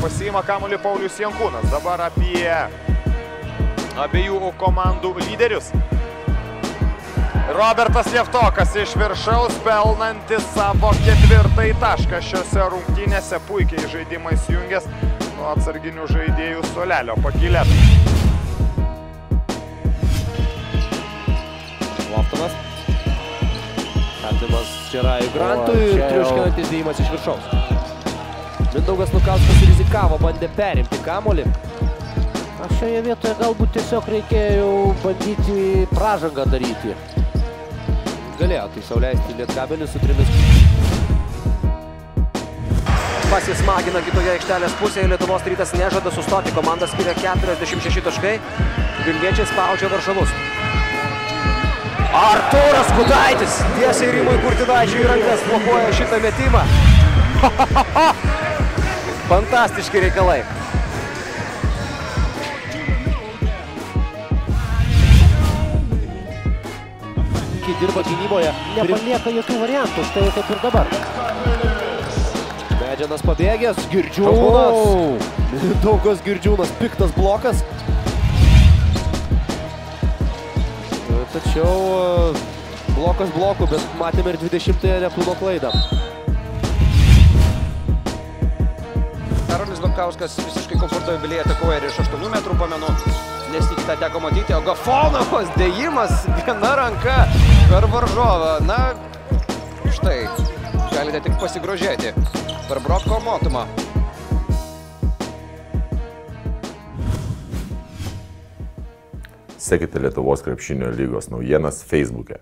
pasiima kamuolį Paulius Jankūnas. Dabar apie abiejų komandų lyderius. Robertas Jeftokas iš viršaus pelnantis savo ketvirtąjį tašką šiose rungtynėse. Puikiai žaidimai jungias nuo atsarginių žaidėjų solelio pakilėt. Loftonas. Perdavimas Čerajui Grantui ir triuškinantis dėjimas iš viršaus. Mindaugas Lukauskas rizikavo, bandė perimti kamolį. Aš šioje vietoje galbūt tiesiog reikėjo bandyti pražangą daryti. Galėjo tai sauliaisti lietkabelį su trimis. Pasismagina kitoje aikštelės pusėje, Lietuvos rytas nežada sustoti, komanda skiria 46 taškai, Vilniečiai spaudžia varžovus. Artūras Gudaitis tiesiai Rimui Kurtinaičiui rankas blokuoja šitą metimą. Fantastiški reikalai. Kai dirba gynyboje. Nepalieka jokių variantų, štai kaip ir dabar. Medžianas pabėgęs, Girdžiūnas. Mindaugas Girdžiūnas, piktas blokas. Tačiau e, blokas blokų, bet matėme ir 20-ąją Neptūno klaidą. Karolis Babkauskas visiškai komfortabiliai atakuoja ir iš 8 metrų pamenu. Nesikį tą teko matyti, o Gafonovas dėjimas viena ranka per varžovą. Na, štai, galite tik pasigrožėti per Brotko motumą. Sekite Lietuvos krepšinio lygos naujienas Facebook'e.